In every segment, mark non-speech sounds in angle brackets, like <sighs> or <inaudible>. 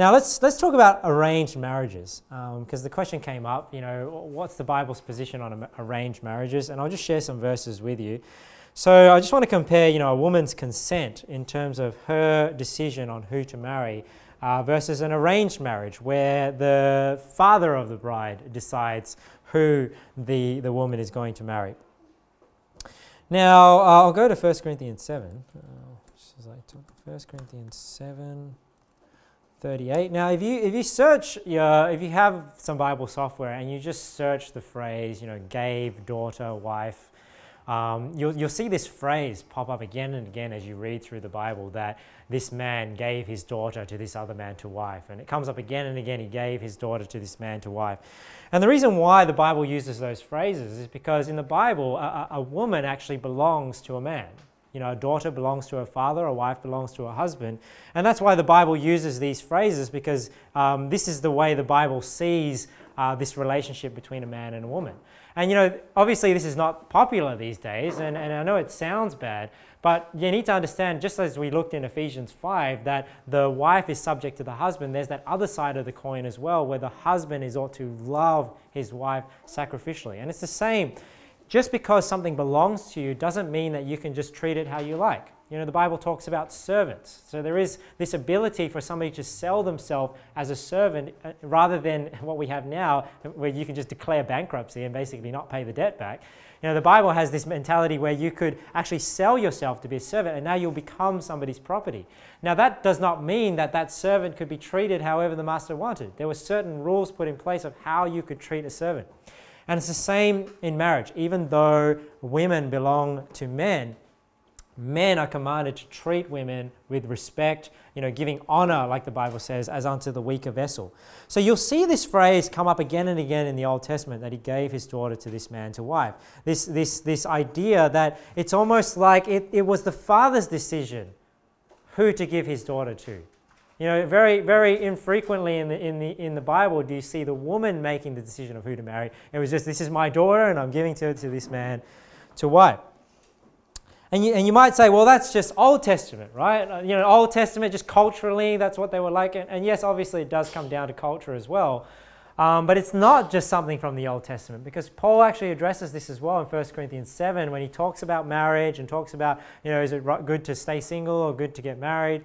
Now let's let's talk about arranged marriages because um, the question came up. You know, what's the Bible's position on arranged marriages? And I'll just share some verses with you. So I just want to compare, you know, a woman's consent in terms of her decision on who to marry uh, versus an arranged marriage where the father of the bride decides who the, the woman is going to marry. Now, uh, I'll go to 1 Corinthians 7. Uh, 1 Corinthians 7. 38. Now, if you if you search your if you have some Bible software and you just search the phrase, you know, gave, daughter, wife, um, you'll you'll see this phrase pop up again and again as you read through the Bible that this man gave his daughter to this other man to wife, and it comes up again and again. He gave his daughter to this man to wife, and the reason why the Bible uses those phrases is because in the Bible, a, a woman actually belongs to a man. You know, a daughter belongs to her father, a wife belongs to her husband. And that's why the Bible uses these phrases because um, this is the way the Bible sees uh, this relationship between a man and a woman. And you know, obviously, this is not popular these days, and, and I know it sounds bad, but you need to understand, just as we looked in Ephesians 5, that the wife is subject to the husband, there's that other side of the coin as well, where the husband is ought to love his wife sacrificially. And it's the same just because something belongs to you doesn't mean that you can just treat it how you like. You know, the Bible talks about servants. So there is this ability for somebody to sell themselves as a servant uh, rather than <laughs> what we have now, where you can just declare bankruptcy and basically not pay the debt back. You know, the Bible has this mentality where you could actually sell yourself to be a servant and now you'll become somebody's property. Now, that does not mean that that servant could be treated however the master wanted. There were certain rules put in place of how you could treat a servant. And it's the same in marriage. Even though women belong to men, men are commanded to treat women with respect, you know, giving honor, like the Bible says, as unto the weaker vessel. So you'll see this phrase come up again and again in the Old Testament that he gave his daughter to this man to wife. This, this, this idea that it's almost like it, it was the father's decision who to give his daughter to. You know, very, very infrequently in the, in, the, in the Bible do you see the woman making the decision of who to marry. It was just, this is my daughter and I'm giving to, to this man to wife. And you, and you might say, well, that's just Old Testament, right? Uh, you know, Old Testament, just culturally, that's what they were like. And, and yes, obviously, it does come down to culture as well. Um, but it's not just something from the Old Testament because Paul actually addresses this as well in 1 Corinthians 7 when he talks about marriage and talks about, you know, is it good to stay single or good to get married?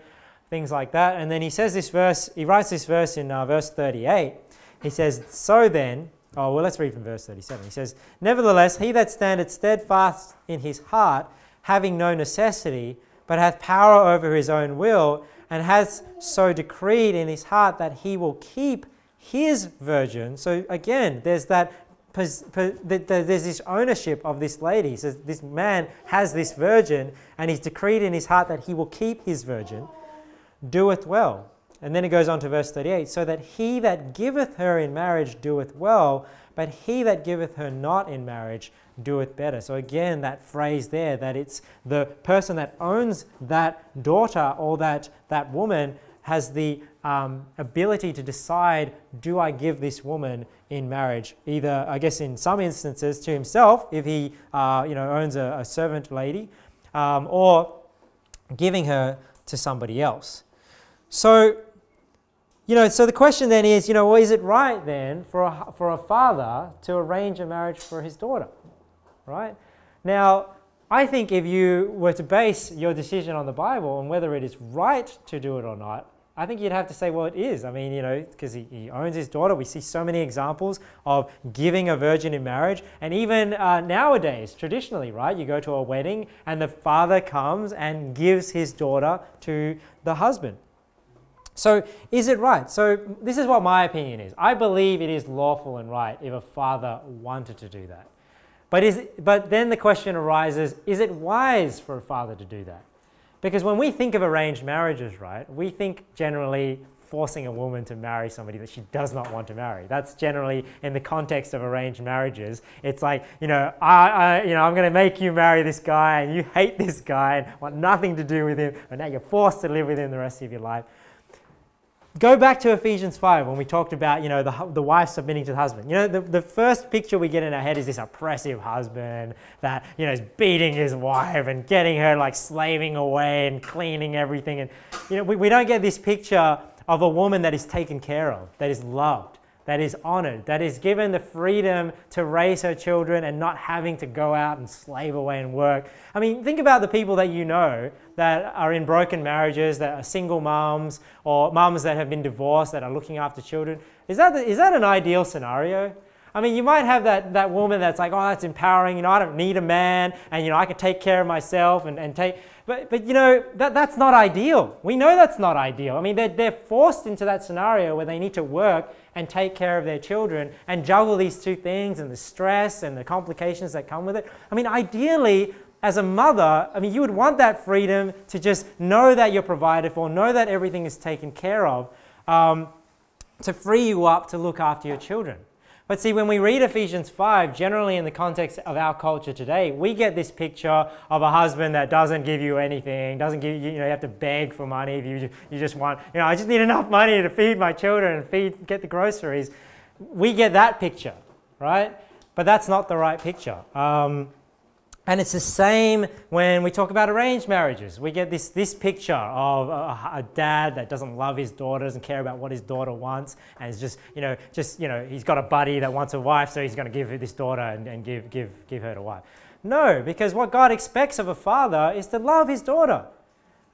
Things like that. And then he says this verse, he writes this verse in uh, verse 38. He says, So then, oh, well, let's read from verse 37. He says, Nevertheless, he that standeth steadfast in his heart, having no necessity, but hath power over his own will, and has so decreed in his heart that he will keep his virgin. So again, there's that there's this ownership of this lady. Says this man has this virgin, and he's decreed in his heart that he will keep his virgin doeth well. And then it goes on to verse 38 so that he that giveth her in marriage doeth well, but he that giveth her not in marriage doeth better. So again, that phrase there that it's the person that owns that daughter or that, that woman has the um, ability to decide do I give this woman in marriage? Either, I guess, in some instances to himself, if he uh, you know, owns a, a servant lady, um, or giving her to somebody else. So, you know, so the question then is, you know, well, is it right then for a, for a father to arrange a marriage for his daughter, right? Now, I think if you were to base your decision on the Bible and whether it is right to do it or not, I think you'd have to say, well, it is. I mean, you know, because he, he, owns his daughter. We see so many examples of giving a virgin in marriage. And even uh, nowadays, traditionally, right, you go to a wedding and the father comes and gives his daughter to the husband. So is it right? So this is what my opinion is. I believe it is lawful and right if a father wanted to do that. But, is it, but then the question arises, is it wise for a father to do that? Because when we think of arranged marriages, right, we think generally forcing a woman to marry somebody that she does not want to marry. That's generally in the context of arranged marriages. It's like, you know, I, I you know, I'm going to make you marry this guy and you hate this guy and want nothing to do with him, and now you're forced to live with him the rest of your life. Go back to Ephesians 5 when we talked about, you know, the, the wife submitting to the husband. You know, the, the first picture we get in our head is this oppressive husband that, you know, is beating his wife and getting her like slaving away and cleaning everything. And, you know, we, we don't get this picture of a woman that is taken care of, that is loved, that is honored, that is given the freedom to raise her children and not having to go out and slave away and work. I mean, think about the people that you know that are in broken marriages, that are single moms, or moms that have been divorced that are looking after children. Is that, the, is that an ideal scenario? I mean, you might have that, that woman that's like, oh, that's empowering, you know, I don't need a man, and, you know, I can take care of myself and, and take, but, but you know, that, that's not ideal. We know that's not ideal. I mean, they're, they're forced into that scenario where they need to work and take care of their children and juggle these two things and the stress and the complications that come with it. I mean, ideally, as a mother, I mean, you would want that freedom to just know that you're provided for, know that everything is taken care of, um, to free you up to look after your children. But see, when we read Ephesians 5, generally in the context of our culture today, we get this picture of a husband that doesn't give you anything, doesn't give you, you know, you have to beg for money if you, you just want, you know, I just need enough money to feed my children and feed, get the groceries. We get that picture, right? But that's not the right picture. Um, and it's the same when we talk about arranged marriages. We get this, this picture of a, a, dad that doesn't love his daughter, doesn't care about what his daughter wants, and is just, you know, just, you know, he's got a buddy that wants a wife, so he's going to give her this daughter and, and give, give, give her to wife. No, because what God expects of a father is to love his daughter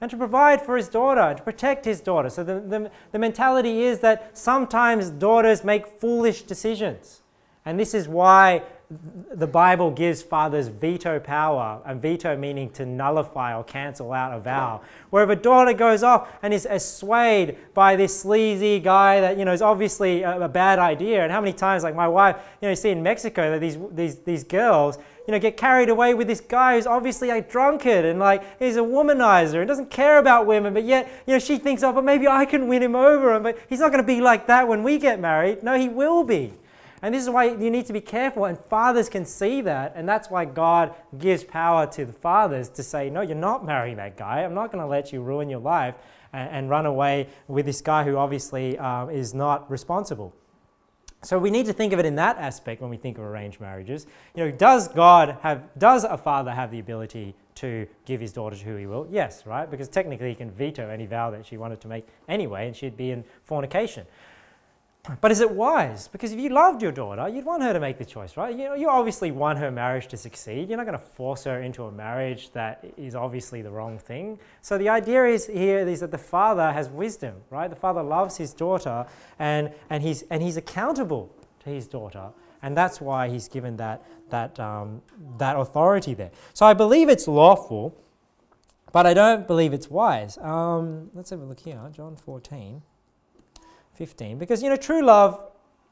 and to provide for his daughter, and to protect his daughter. So the, the, the mentality is that sometimes daughters make foolish decisions. And this is why the Bible gives fathers veto power, and veto meaning to nullify or cancel out a vow. Where if a daughter goes off and is, swayed by this sleazy guy that you know is obviously a, a, bad idea, and how many times, like my wife, you know, you see in Mexico that these these these girls, you know, get carried away with this guy who's obviously a drunkard and like he's a womanizer and doesn't care about women, but yet you know she thinks, oh, but maybe I can win him over, but he's not going to be like that when we get married. No, he will be. And this is why you need to be careful, and fathers can see that, and that's why God gives power to the fathers to say, No, you're not marrying that guy. I'm not going to let you ruin your life and, and, run away with this guy who obviously um, is not responsible. So we need to think of it in that aspect when we think of arranged marriages. You know, does God have, does a father have the ability to give his daughter to who he will? Yes, right? Because technically he can veto any vow that she wanted to make anyway, and she'd be in fornication. But is it wise? Because if you loved your daughter, you'd want her to make the choice, right? You, you obviously want her marriage to succeed. You're not going to force her into a marriage that is obviously the wrong thing. So the idea is here is that the father has wisdom, right? The father loves his daughter and, and, he's, and he's accountable to his daughter. And that's why he's given that, that, um, that authority there. So I believe it's lawful, but I don't believe it's wise. Um, let's have a look here, John 14. 15. Because, you know, true love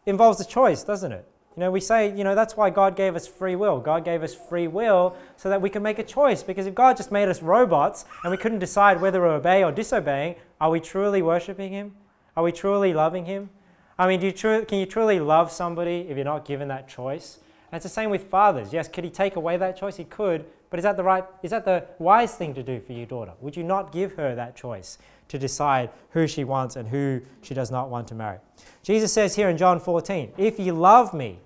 involves a choice, doesn't it? You know, we say, you know, that's why God gave us free will. God gave us free will so that we can make a choice. Because if God just made us robots and we couldn't decide whether to obey or disobeying, are we truly worshiping Him? Are we truly loving Him? I mean, do you can you truly love somebody if you're not given that choice? And it's the same with fathers. Yes, could He take away that choice? He could. But is that the right, is that the wise thing to do for your daughter? Would you not give her that choice? To decide who she wants and who she does not want to marry. Jesus says here in John 14, if you love me,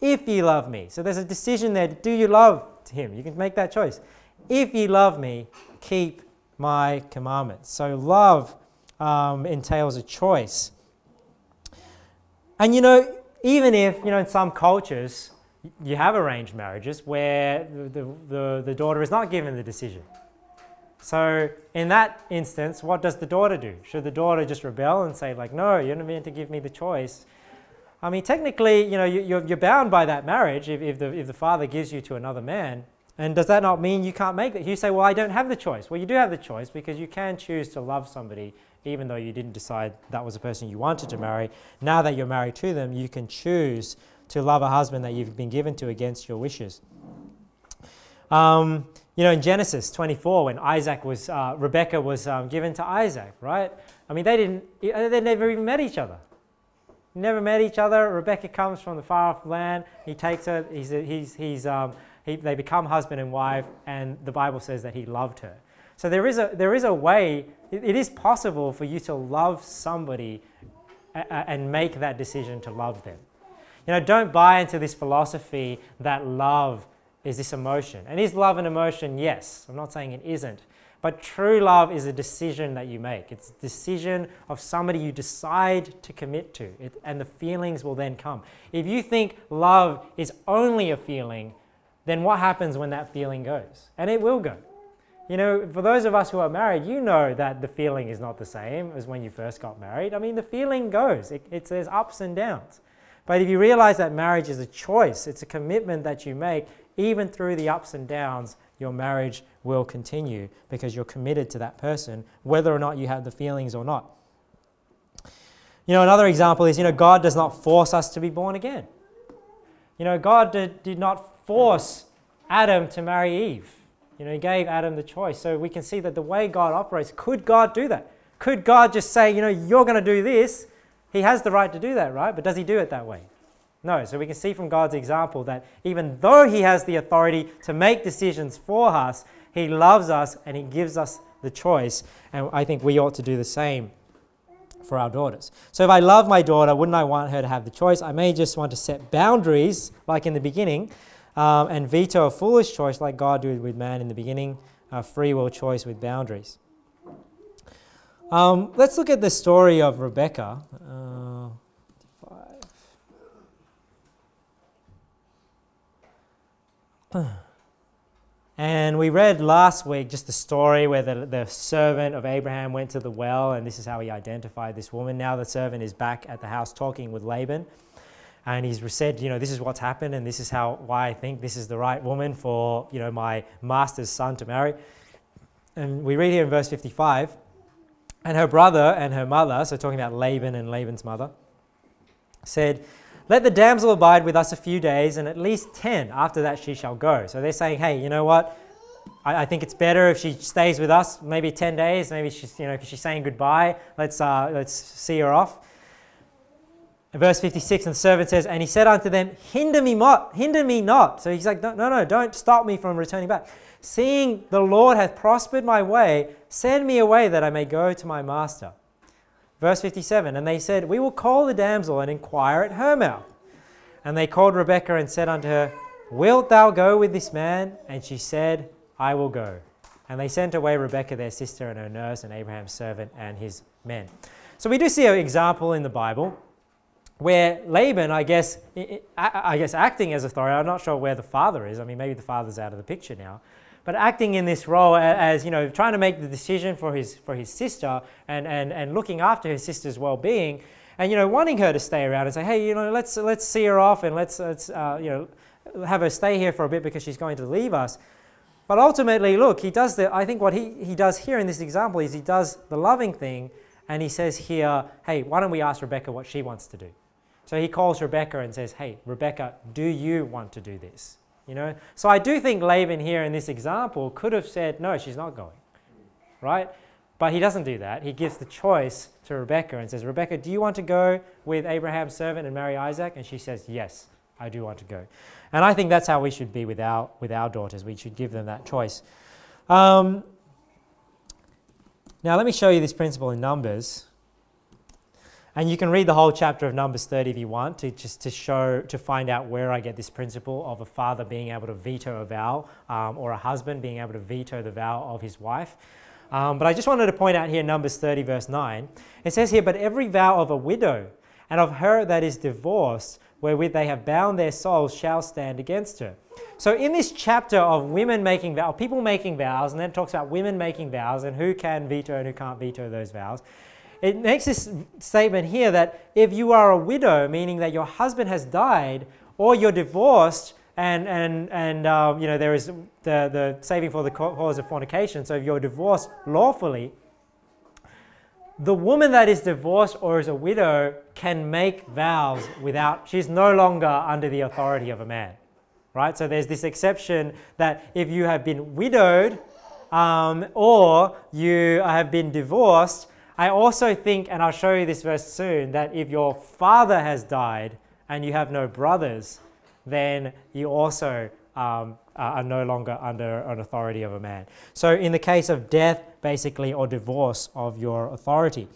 if you love me. So there's a decision there. Do you love him? You can make that choice. If you love me, keep my commandments. So love um, entails a choice. And you know, even if, you know, in some cultures, you have arranged marriages where the, the, the daughter is not given the decision. So in that instance, what does the daughter do? Should the daughter just rebel and say like, no, you're not meant to give me the choice? I mean, technically, you know, you're, you're bound by that marriage if, if, the, if the father gives you to another man. And does that not mean you can't make that? You say, well, I don't have the choice. Well, you do have the choice because you can choose to love somebody even though you didn't decide that was the person you wanted to marry. Now that you're married to them, you can choose to love a husband that you've been given to against your wishes. Um, you know, in Genesis 24, when Isaac was, uh, Rebecca was um, given to Isaac, right? I mean, they didn't, they never even met each other. Never met each other. Rebecca comes from the far off land. He takes her, he's, he's, he's, um, he, they become husband and wife, and the Bible says that he loved her. So there is a, there is a way, it, it is possible for you to love somebody and make that decision to love them. You know, don't buy into this philosophy that love is this emotion. And is love an emotion? Yes. I'm not saying it isn't. But true love is a decision that you make. It's a decision of somebody you decide to commit to, it, and the feelings will then come. If you think love is only a feeling, then what happens when that feeling goes? And it will go. You know, for those of us who are married, you know that the feeling is not the same as when you first got married. I mean, the feeling goes, it, it's, there's ups and downs. But if you realize that marriage is a choice, it's a commitment that you make, even through the ups and downs, your marriage will continue because you're committed to that person, whether or not you have the feelings or not. You know, another example is, you know, God does not force us to be born again. You know, God did, did not force Adam to marry Eve. You know, he gave Adam the choice. So we can see that the way God operates, could God do that? Could God just say, you know, you're going to do this? He has the right to do that, right? But does he do it that way? No. So we can see from God's example that even though he has the authority to make decisions for us, he loves us and he gives us the choice. And I think we ought to do the same for our daughters. So if I love my daughter, wouldn't I want her to have the choice? I may just want to set boundaries, like in the beginning, um, and veto a foolish choice like God did with man in the beginning, a free will choice with boundaries. Um, let's look at the story of Rebecca. <sighs> and we read last week just the story where the, the servant of Abraham went to the well, and this is how he identified this woman. Now the servant is back at the house talking with Laban and he's said, you know, this is what's happened, and this is how why I think this is the right woman for you know my master's son to marry. And we read here in verse 55, and her brother and her mother, so talking about Laban and Laban's mother, said, "Let the damsel abide with us a few days, and at least ten. After that, she shall go." So they're saying, "Hey, you know what? I, I think it's better if she stays with us, maybe ten days. Maybe she's you know she's saying goodbye. Let's uh, let's see her off." verse 56, and the servant says, And he said unto them, Hinder me not, hinder me not. So he's like, No, no, no, don't stop me from returning back. Seeing the Lord hath prospered my way, send me away that I may go to my master. Verse 57, And they said, We will call the damsel and inquire at her mouth. And they called Rebekah and said unto her, Wilt thou go with this man? And she said, I will go. And they sent away Rebekah their sister and her nurse and Abraham's servant and his men. So we do see an example in the Bible where Laban, I guess, I guess acting as authority, I'm not sure where the father is. I mean, maybe the father's out of the picture now. But acting in this role as, you know, trying to make the decision for his, for his sister and, and, and looking after his sister's well-being and, you know, wanting her to stay around and say, hey, you know, let's, let's see her off and let's, let's uh, you know, have her stay here for a bit because she's going to leave us. But ultimately, look, he does the, I think what he, he does here in this example is he does the loving thing and he says here, hey, why don't we ask Rebecca what she wants to do? So he calls Rebecca and says, Hey, Rebecca, do you want to do this? You know? So I do think Laban here in this example could have said, No, she's not going. Right? But he doesn't do that. He gives the choice to Rebecca and says, Rebecca, do you want to go with Abraham's servant and marry Isaac? And she says, Yes, I do want to go. And I think that's how we should be with our, with our daughters. We should give them that choice. Um, now, let me show you this principle in Numbers. And you can read the whole chapter of Numbers 30 if you want to just to show, to find out where I get this principle of a father being able to veto a vow um, or a husband being able to veto the vow of his wife. Um, but I just wanted to point out here Numbers 30, verse 9. It says here, But every vow of a widow and of her that is divorced, wherewith they have bound their souls, shall stand against her. So, in this chapter of women making vows, people making vows, and then it talks about women making vows and who can veto and who can't veto those vows, it makes this statement here that if you are a widow, meaning that your husband has died, or you're divorced, and and and um, you know there is the the saving for the cause of fornication. So if you're divorced lawfully, the woman that is divorced or is a widow can make vows without. She's no longer under the authority of a man, right? So there's this exception that if you have been widowed um, or you have been divorced, I also think, and I'll show you this verse soon, that if your father has died and you have no brothers, then you also um, are no longer under an authority of a man. So, in the case of death, basically, or divorce of your authority.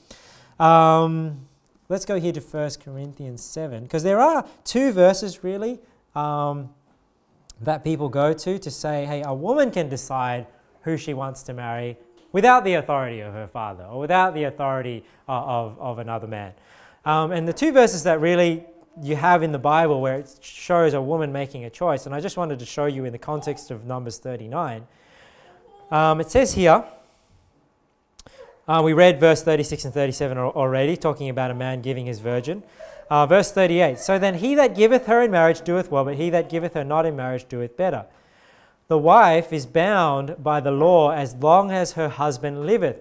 Um, let's go here to 1 Corinthians 7, because there are two verses really um, that people go to to say, hey, a woman can decide who she wants to marry without the authority of her father or without the authority of, of, of another man. Um, and the two verses that really you have in the Bible where it shows a woman making a choice, and I just wanted to show you in the context of Numbers 39. Um, it says here, uh, we read verse 36 and 37 already, talking about a man giving his virgin. Uh, verse 38 So then he that giveth her in marriage doeth well, but he that giveth her not in marriage doeth better. The wife is bound by the law as long as her husband liveth.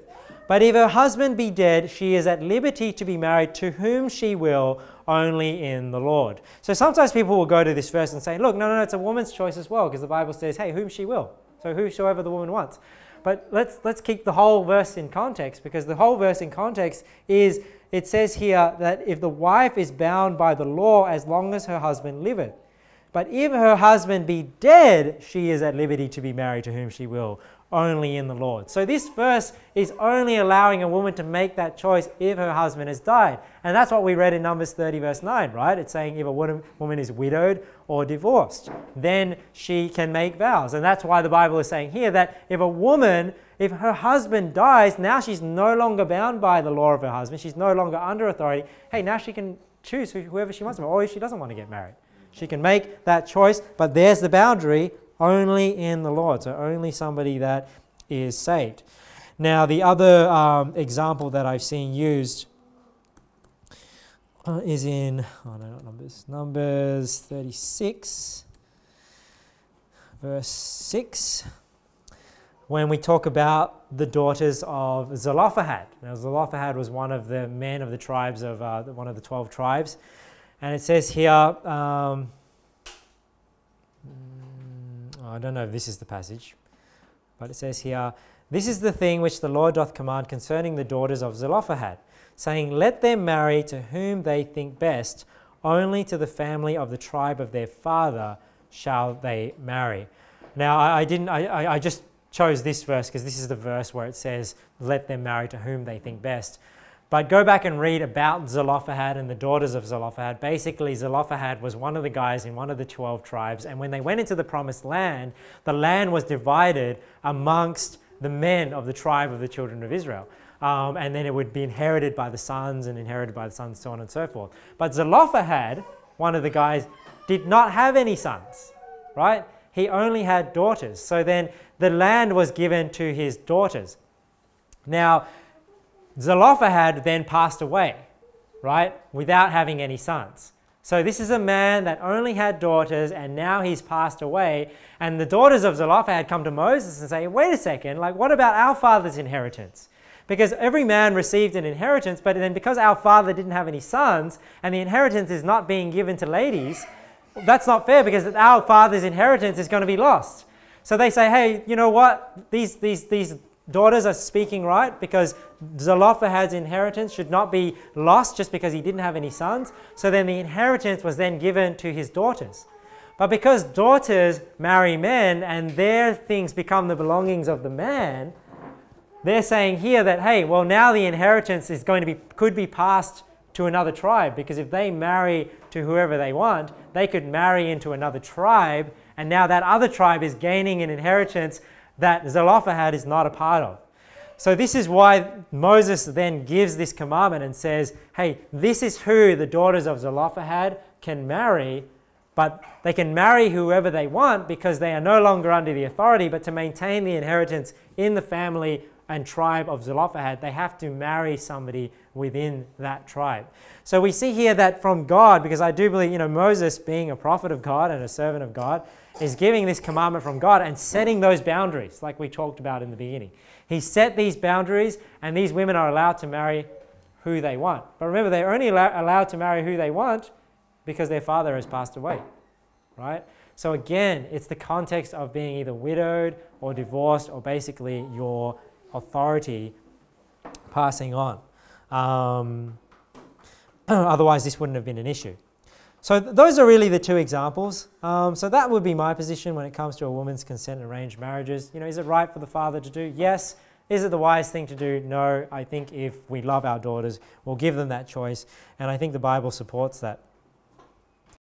But if her husband be dead, she is at liberty to be married to whom she will, only in the Lord. So sometimes people will go to this verse and say, look, no, no, no, it's a woman's choice as well, because the Bible says, hey, whom she will. So whosoever the woman wants. But let's, let's keep the whole verse in context, because the whole verse in context is it says here that if the wife is bound by the law as long as her husband liveth, but if her husband be dead, she is at liberty to be married to whom she will, only in the Lord. So this verse is only allowing a woman to make that choice if her husband has died. And that's what we read in Numbers 30, verse 9, right? It's saying if a woman is widowed or divorced, then she can make vows. And that's why the Bible is saying here that if a woman, if her husband dies, now she's no longer bound by the law of her husband, she's no longer under authority. Hey, now she can choose whoever she wants to, or if she doesn't want to get married. She can make that choice, but there's the boundary only in the Lord. So only somebody that is saved. Now, the other um, example that I've seen used uh, is in, oh no, not Numbers, Numbers 36, verse 6, when we talk about the daughters of Zelophehad. Now, Zelophehad was one of the men of the tribes of, uh, one of the 12 tribes. And it says here, um, I don't know if this is the passage, but it says here, This is the thing which the Lord doth command concerning the daughters of Zelophehad, saying, Let them marry to whom they think best, only to the family of the tribe of their father shall they marry. Now, I, I didn't, I, I just chose this verse because this is the verse where it says, Let them marry to whom they think best. But go back and read about Zelophehad and the daughters of Zelophehad. Basically, Zelophehad was one of the guys in one of the 12 tribes. And when they went into the promised land, the land was divided amongst the men of the tribe of the children of Israel. Um, and then it would be inherited by the sons and inherited by the sons, so on and so forth. But Zelophehad, one of the guys, did not have any sons, right? He only had daughters. So then the land was given to his daughters. Now, Zelophehad then passed away, right, without having any sons. So this is a man that only had daughters and now he's passed away. And the daughters of Zelophehad come to Moses and say, wait a second, like what about our father's inheritance? Because every man received an inheritance, but then because our father didn't have any sons and the inheritance is not being given to ladies, that's not fair because our father's inheritance is going to be lost. So they say, hey, you know what? These, these, these daughters are speaking right because Zelophehad's inheritance should not be lost just because he didn't have any sons. So then the inheritance was then given to his daughters. But because daughters marry men and their things become the belongings of the man, they're saying here that, hey, well, now the inheritance is going to be, could be passed to another tribe because if they marry to whoever they want, they could marry into another tribe and now that other tribe is gaining an inheritance that Zelophehad is not a part of. So this is why Moses then gives this commandment and says, hey, this is who the daughters of Zelophehad can marry, but they can marry whoever they want because they are no longer under the authority, but to maintain the inheritance in the family and tribe of Zelophehad, they have to marry somebody within that tribe. So we see here that from God, because I do believe, you know, Moses being a prophet of God and a servant of God, is giving this commandment from God and setting those boundaries, like we talked about in the beginning. He set these boundaries, and these women are allowed to marry who they want. But remember, they're only allow- allowed to marry who they want because their father has passed away, right? So again, it's the context of being either widowed or divorced, or basically your authority passing on. Um, <clears throat> otherwise, this wouldn't have been an issue. So th those are really the two examples. Um, so that would be my position when it comes to a woman's consent arranged marriages. You know, is it right for the father to do? Yes. Is it the wise thing to do? No. I think if we love our daughters, we'll give them that choice. And I think the Bible supports that.